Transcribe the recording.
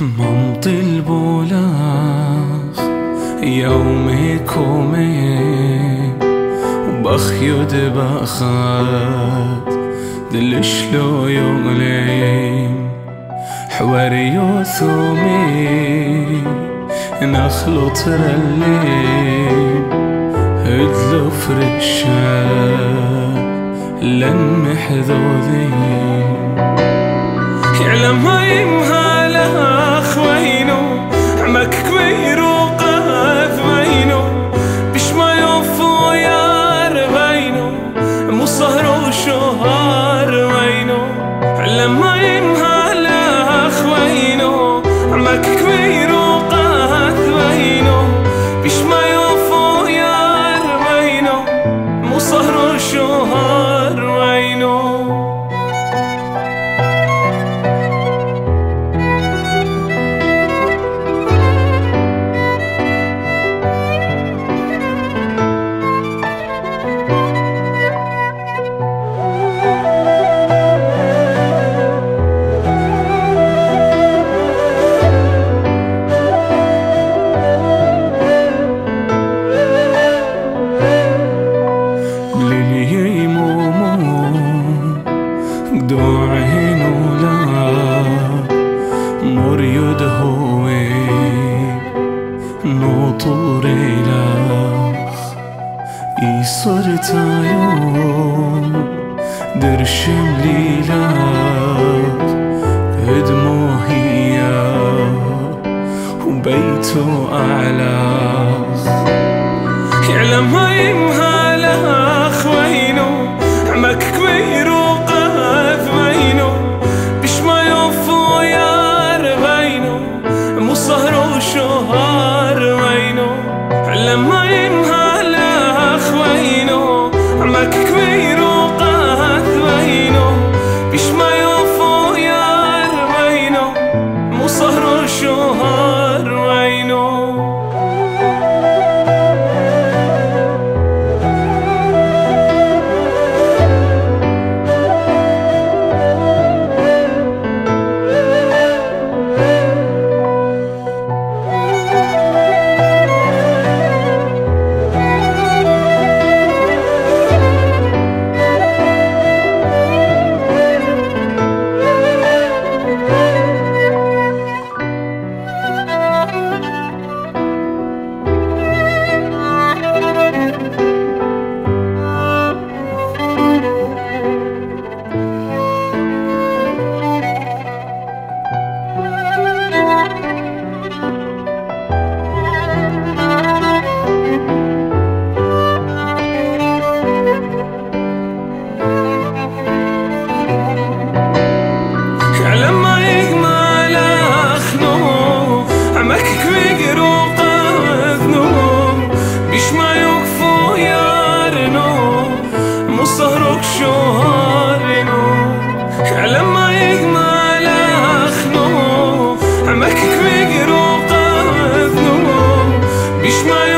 مامتي البولاخ يومي كومي بخيود بخات دلش لو يغليم. حوار يوثومي نخلط ترلي هدلو فرشا لن محذوذين. يعلم هاي مهالها نوطور إلاخ يصرت يوم درشم ليلاك هدمو هي وبيته أعلاخ يعلم هاي على ما يجمل أخنو عمك كبير وقاذنو ما